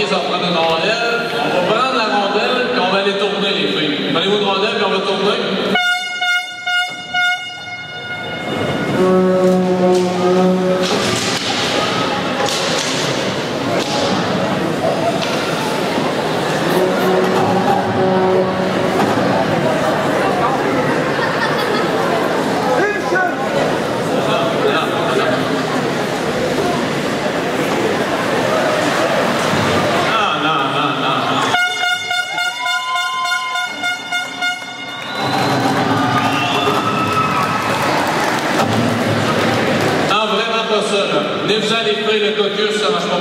hisoblanadi noir personne. Ne vous allez pas, le caucus, ça marche pas